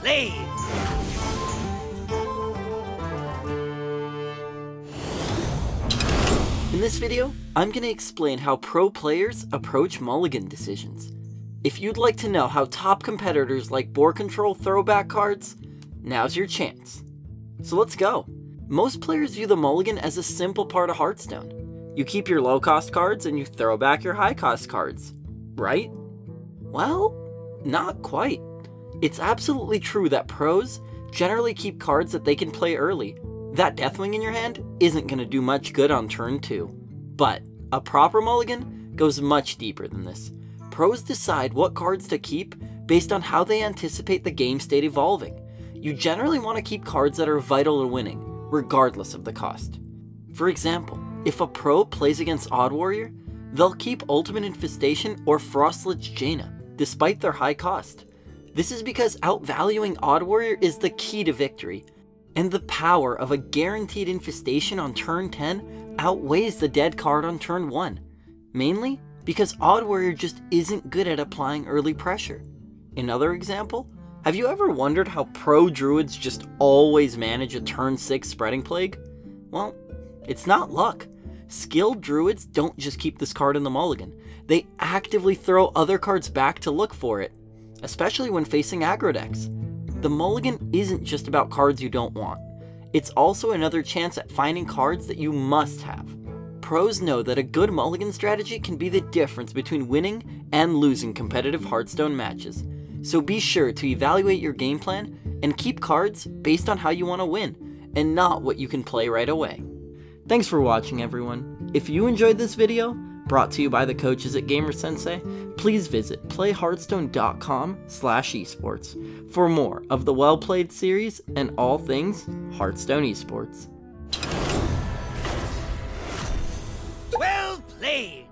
played! In this video, I'm going to explain how pro players approach mulligan decisions. If you'd like to know how top competitors like Boarcontrol throwback cards, now's your chance. So let's go. Most players view the mulligan as a simple part of Hearthstone. You keep your low cost cards and you throw back your high cost cards, right? Well, not quite. It's absolutely true that pros generally keep cards that they can play early. That Deathwing in your hand isn't going to do much good on turn 2. But a proper mulligan goes much deeper than this. Pros decide what cards to keep based on how they anticipate the game state evolving. You generally want to keep cards that are vital to winning, regardless of the cost. For example, if a pro plays against Odd Warrior, they'll keep Ultimate Infestation or Frostlich Jaina, despite their high cost. This is because outvaluing Odd Warrior is the key to victory, and the power of a guaranteed infestation on turn 10 outweighs the dead card on turn 1, mainly because Odd Warrior just isn't good at applying early pressure. Another example? Have you ever wondered how pro druids just always manage a turn 6 spreading plague? Well, it's not luck. Skilled druids don't just keep this card in the mulligan, they actively throw other cards back to look for it especially when facing aggro decks. The mulligan isn't just about cards you don't want, it's also another chance at finding cards that you must have. Pros know that a good mulligan strategy can be the difference between winning and losing competitive Hearthstone matches, so be sure to evaluate your game plan and keep cards based on how you want to win, and not what you can play right away. Thanks for watching everyone. If you enjoyed this video, brought to you by the coaches at Gamer Sensei, please visit playhearthstone.com slash esports for more of the Well Played series and all things Hearthstone esports. Well played!